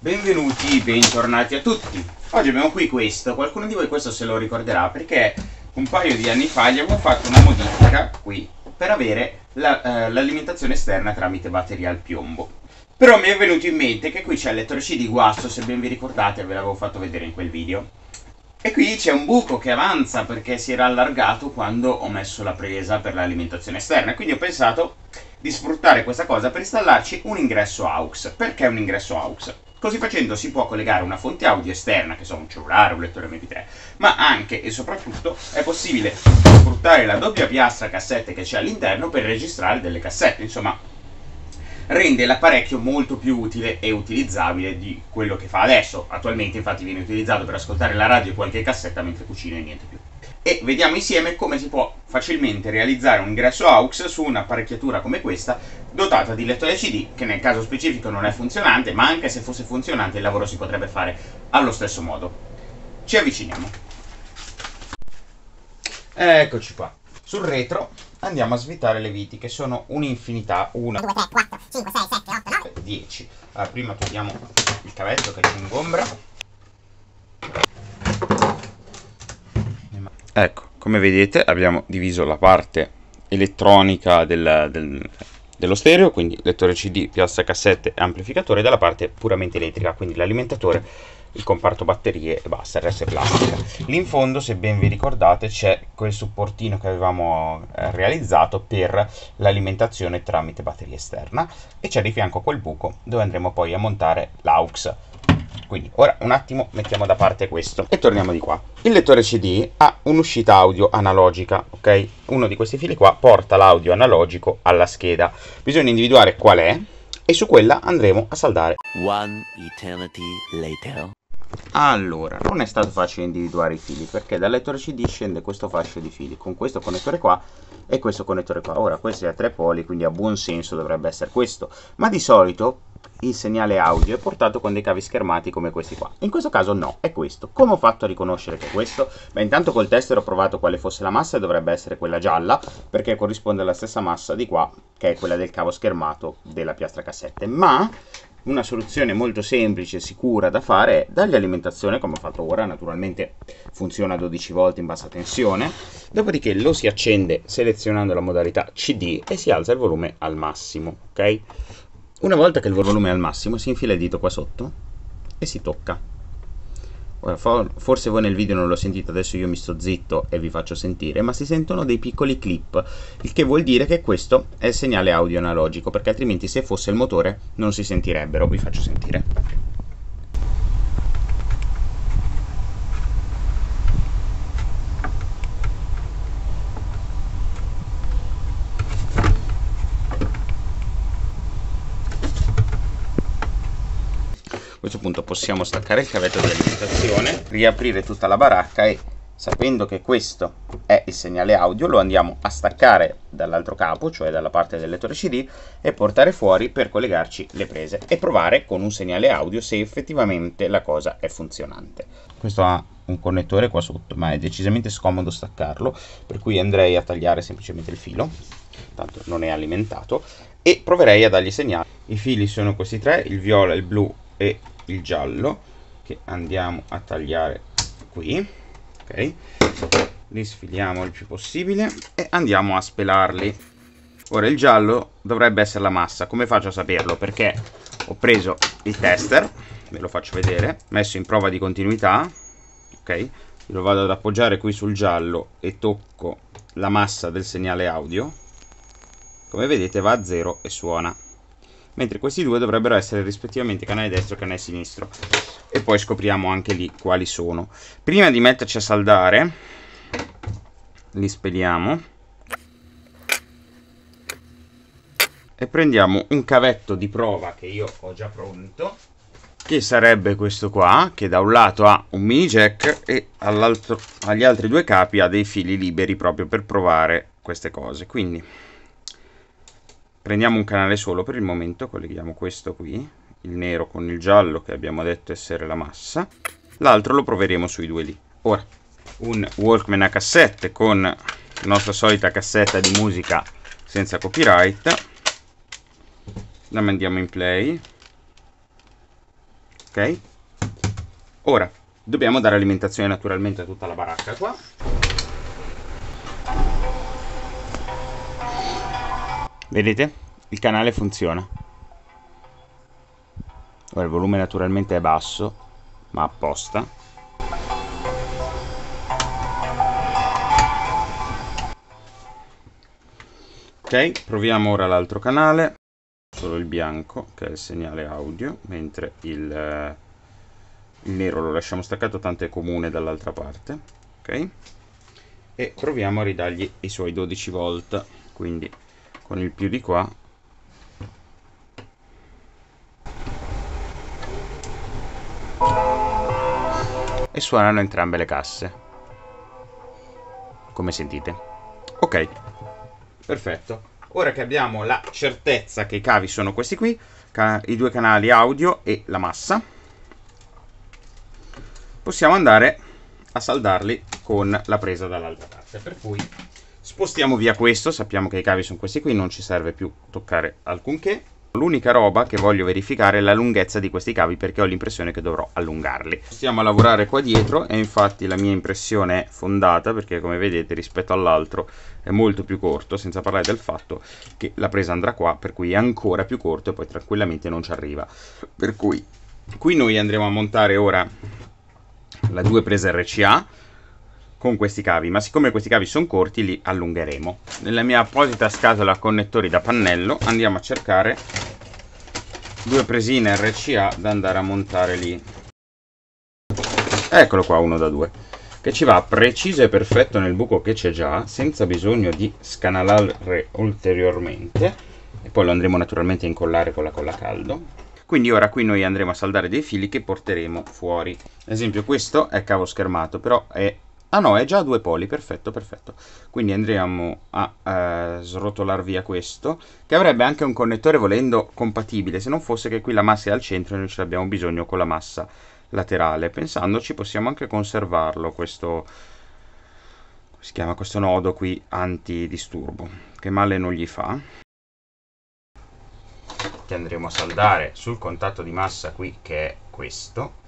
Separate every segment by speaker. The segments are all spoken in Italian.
Speaker 1: Benvenuti, bentornati a tutti. Oggi abbiamo qui questo, qualcuno di voi questo se lo ricorderà perché un paio di anni fa gli avevo fatto una modifica qui per avere l'alimentazione la, eh, esterna tramite batteria al piombo. Però mi è venuto in mente che qui c'è il lettore C di guasto, se ben vi ricordate ve l'avevo fatto vedere in quel video. E qui c'è un buco che avanza perché si era allargato quando ho messo la presa per l'alimentazione esterna. Quindi ho pensato di sfruttare questa cosa per installarci un ingresso AUX. Perché un ingresso AUX? Così facendo si può collegare una fonte audio esterna, che sono un cellulare, un lettore MP3, ma anche e soprattutto è possibile sfruttare la doppia piastra cassette che c'è all'interno per registrare delle cassette. Insomma, rende l'apparecchio molto più utile e utilizzabile di quello che fa adesso. Attualmente infatti viene utilizzato per ascoltare la radio e qualche cassetta mentre cucina e niente più. E vediamo insieme come si può facilmente realizzare un ingresso AUX su un'apparecchiatura come questa dotata di lettore CD che nel caso specifico non è funzionante ma anche se fosse funzionante il lavoro si potrebbe fare allo stesso modo. Ci avviciniamo. Eccoci qua. Sul retro andiamo a svitare le viti che sono un'infinità 1 2 3 4 5 6 7 8 9 10 allora prima togliamo il cavetto che ci ingombra ecco come vedete abbiamo diviso la parte elettronica del, del, dello stereo quindi lettore cd piastra cassette e amplificatore dalla parte puramente elettrica quindi l'alimentatore il comparto batterie e basta, il resto è plastica. Lì in fondo, se ben vi ricordate, c'è quel supportino che avevamo eh, realizzato per l'alimentazione tramite batteria esterna e c'è di fianco quel buco dove andremo poi a montare l'aux. Quindi ora un attimo mettiamo da parte questo e torniamo di qua. Il lettore CD ha un'uscita audio analogica, ok? Uno di questi fili qua porta l'audio analogico alla scheda. Bisogna individuare qual è e su quella andremo a saldare. One eternity later. Allora, non è stato facile individuare i fili perché dal lettore CD scende questo fascio di fili con questo connettore qua e questo connettore qua. Ora, questo è a tre poli, quindi a buon senso dovrebbe essere questo, ma di solito il segnale audio è portato con dei cavi schermati come questi qua. In questo caso no, è questo. Come ho fatto a riconoscere che è questo? Beh, intanto col tester ho provato quale fosse la massa e dovrebbe essere quella gialla, perché corrisponde alla stessa massa di qua, che è quella del cavo schermato della piastra cassette. Ma una soluzione molto semplice e sicura da fare è dargli alimentazione come ho fatto ora, naturalmente funziona 12 volte in bassa tensione, dopodiché lo si accende selezionando la modalità CD e si alza il volume al massimo, ok? Una volta che il volume è al massimo si infila il dito qua sotto e si tocca Ora, forse voi nel video non lo sentite, adesso io mi sto zitto e vi faccio sentire, ma si sentono dei piccoli clip, il che vuol dire che questo è il segnale audio analogico, perché altrimenti se fosse il motore non si sentirebbero. Vi faccio sentire. Punto possiamo staccare il cavetto di alimentazione, riaprire tutta la baracca e sapendo che questo è il segnale audio lo andiamo a staccare dall'altro capo, cioè dalla parte del lettore CD e portare fuori per collegarci le prese e provare con un segnale audio se effettivamente la cosa è funzionante. Questo ha un connettore qua sotto ma è decisamente scomodo staccarlo per cui andrei a tagliare semplicemente il filo tanto non è alimentato e proverei a dargli segnale i fili sono questi tre il viola il blu e il giallo che andiamo a tagliare qui ok? Li sfiliamo il più possibile e andiamo a spelarli. Ora il giallo dovrebbe essere la massa come faccio a saperlo? Perché ho preso il tester ve lo faccio vedere messo in prova di continuità ok? Lo vado ad appoggiare qui sul giallo e tocco la massa del segnale audio. Come vedete va a zero e suona mentre questi due dovrebbero essere rispettivamente canale destro e canale sinistro. E poi scopriamo anche lì quali sono. Prima di metterci a saldare li spediamo e prendiamo un cavetto di prova che io ho già pronto che sarebbe questo qua che da un lato ha un mini jack e agli altri due capi ha dei fili liberi proprio per provare queste cose. Quindi prendiamo un canale solo per il momento colleghiamo questo qui il nero con il giallo che abbiamo detto essere la massa l'altro lo proveremo sui due lì. Ora un Walkman a cassette con la nostra solita cassetta di musica senza copyright la mandiamo in play ok? Ora dobbiamo dare alimentazione naturalmente a tutta la baracca qua vedete? Il canale funziona. Ora il volume naturalmente è basso ma apposta. Ok proviamo ora l'altro canale. Solo il bianco che è il segnale audio mentre il, il nero lo lasciamo staccato tanto è comune dall'altra parte ok? E proviamo a ridargli i suoi 12 volt quindi con il più di qua. E suonano entrambe le casse. Come sentite. Ok. Perfetto. Ora che abbiamo la certezza che i cavi sono questi qui i due canali audio e la massa possiamo andare a saldarli con la presa dall'altra parte. Per cui spostiamo via questo sappiamo che i cavi sono questi qui non ci serve più toccare alcunché L'unica roba che voglio verificare è la lunghezza di questi cavi perché ho l'impressione che dovrò allungarli. Stiamo a lavorare qua dietro e infatti la mia impressione è fondata perché come vedete rispetto all'altro è molto più corto senza parlare del fatto che la presa andrà qua per cui è ancora più corto e poi tranquillamente non ci arriva. Per cui qui noi andremo a montare ora la due prese RCA con questi cavi ma siccome questi cavi sono corti li allungheremo. Nella mia apposita scatola connettori da pannello andiamo a cercare due presine RCA da andare a montare lì. Eccolo qua uno da due che ci va preciso e perfetto nel buco che c'è già senza bisogno di scanalare ulteriormente. E poi lo andremo naturalmente a incollare con la colla caldo. Quindi ora qui noi andremo a saldare dei fili che porteremo fuori. Ad esempio questo è cavo schermato però è Ah no, è già a due poli, perfetto, perfetto. Quindi andremo a eh, srotolar via questo, che avrebbe anche un connettore volendo compatibile, se non fosse che qui la massa è al centro e noi ce l'abbiamo bisogno con la massa laterale. Pensandoci possiamo anche conservarlo, questo, si chiama questo nodo qui antidisturbo, che male non gli fa. Che andremo a saldare sul contatto di massa qui, che è questo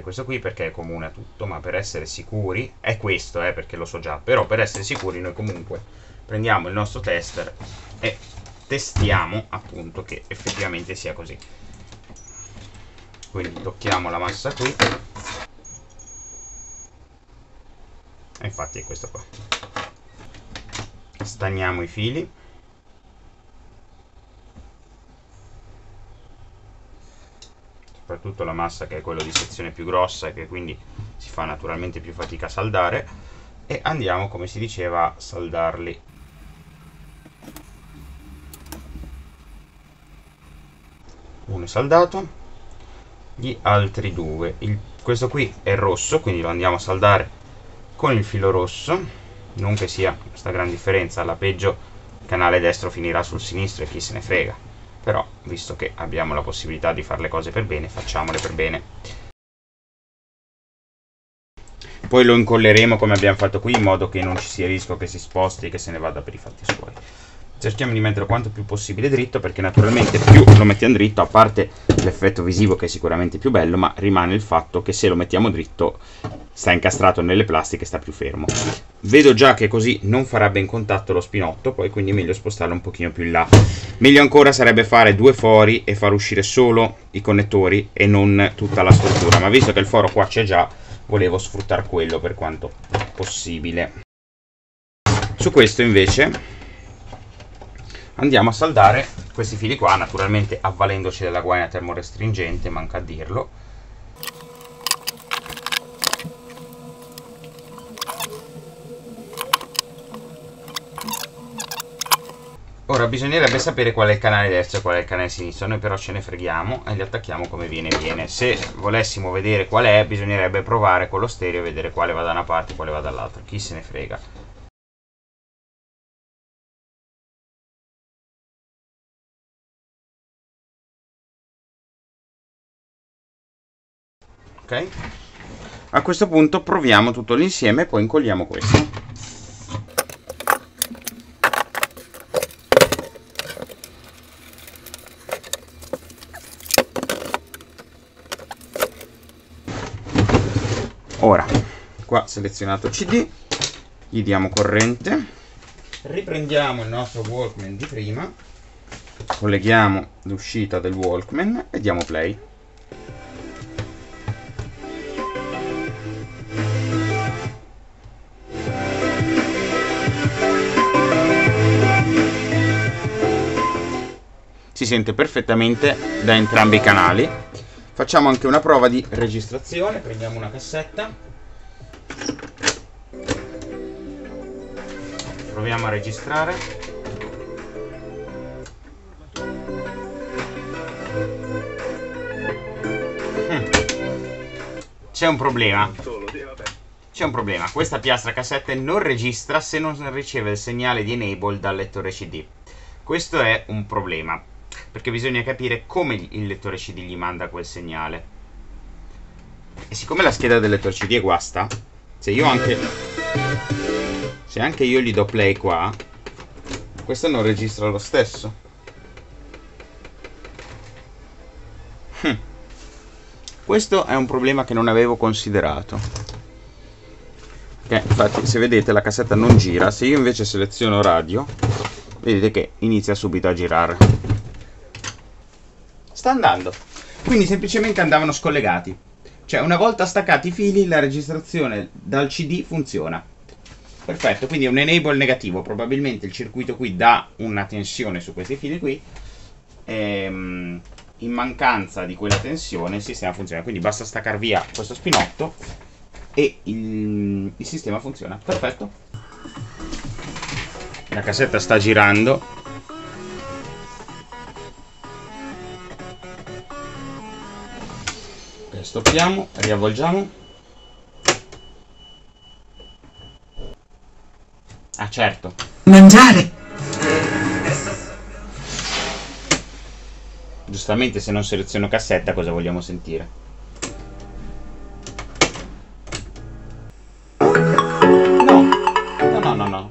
Speaker 1: Questo qui perché è comune a tutto, ma per essere sicuri, è questo, eh, perché lo so già, però per essere sicuri noi comunque prendiamo il nostro tester e testiamo appunto che effettivamente sia così. Quindi tocchiamo la massa qui. E infatti è questo qua. Stagniamo i fili. Soprattutto la massa che è quello di sezione più grossa e che quindi si fa naturalmente più fatica a saldare e andiamo come si diceva a saldarli. Uno è saldato gli altri due. Il, questo qui è rosso quindi lo andiamo a saldare con il filo rosso non che sia questa gran differenza alla peggio il canale destro finirà sul sinistro e chi se ne frega però visto che abbiamo la possibilità di fare le cose per bene facciamole per bene. Poi lo incolleremo come abbiamo fatto qui in modo che non ci sia rischio che si sposti e che se ne vada per i fatti suoi cerchiamo di metterlo quanto più possibile dritto perché naturalmente più lo mettiamo dritto a parte l'effetto visivo che è sicuramente più bello ma rimane il fatto che se lo mettiamo dritto sta incastrato nelle plastiche e sta più fermo. Vedo già che così non farà ben contatto lo spinotto poi quindi è meglio spostarlo un pochino più in là. Meglio ancora sarebbe fare due fori e far uscire solo i connettori e non tutta la struttura. Ma visto che il foro qua c'è già volevo sfruttare quello per quanto possibile. Su questo invece andiamo a saldare questi fili qua naturalmente avvalendoci della guaina termorestringente manca a dirlo Ora bisognerebbe sapere qual è il canale destro e qual è il canale sinistro, noi però ce ne freghiamo e li attacchiamo come viene viene. Se volessimo vedere qual è, bisognerebbe provare con lo stereo e vedere quale va da una parte e quale va dall'altra. Chi se ne frega. A questo punto proviamo tutto l'insieme e poi incolliamo questo. Ora qua selezionato cd gli diamo corrente. Riprendiamo il nostro walkman di prima colleghiamo l'uscita del walkman e diamo play si sente perfettamente da entrambi i canali. Facciamo anche una prova di registrazione prendiamo una cassetta. Proviamo a registrare. Mm. c'è un problema. C'è un problema. Questa piastra cassette non registra se non riceve il segnale di enable dal lettore cd questo è un problema perché bisogna capire come il lettore CD gli manda quel segnale. E siccome la scheda del lettore CD è guasta, se io anche se anche io gli do play qua, questo non registra lo stesso. Hm. Questo è un problema che non avevo considerato. Okay, infatti, se vedete la cassetta non gira, se io invece seleziono radio, vedete che inizia subito a girare sta andando. Quindi semplicemente andavano scollegati. Cioè, una volta staccati i fili, la registrazione dal CD funziona. Perfetto, quindi è un enable negativo. Probabilmente il circuito qui dà una tensione su questi fili qui. Ehm, in mancanza di quella tensione il sistema funziona. Quindi basta staccare via questo spinotto e il, il sistema funziona. Perfetto. La cassetta sta girando stoppiamo, riavvolgiamo. Ah certo. Mangiare. Giustamente se non seleziono cassetta cosa vogliamo sentire? No, no, no, no, no.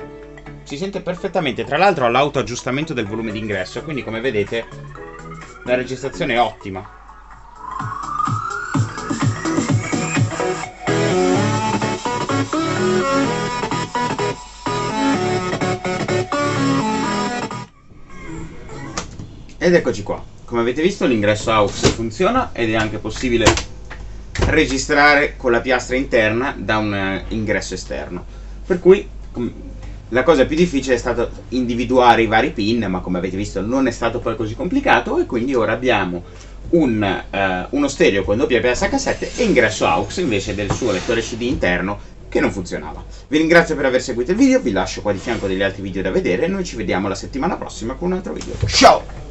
Speaker 1: Si sente perfettamente. Tra l'altro ha l'autoaggiustamento del volume d'ingresso, quindi come vedete la registrazione è ottima. Ed eccoci qua. Come avete visto l'ingresso AUX funziona ed è anche possibile registrare con la piastra interna da un eh, ingresso esterno. Per cui la cosa più difficile è stata individuare i vari pin, ma come avete visto non è stato poi così complicato e quindi ora abbiamo un, uh, uno stereo con doppia piastra cassette e ingresso AUX invece del suo lettore CD interno che non funzionava. Vi ringrazio per aver seguito il video, vi lascio qua di fianco degli altri video da vedere e noi ci vediamo la settimana prossima con un altro video. Ciao!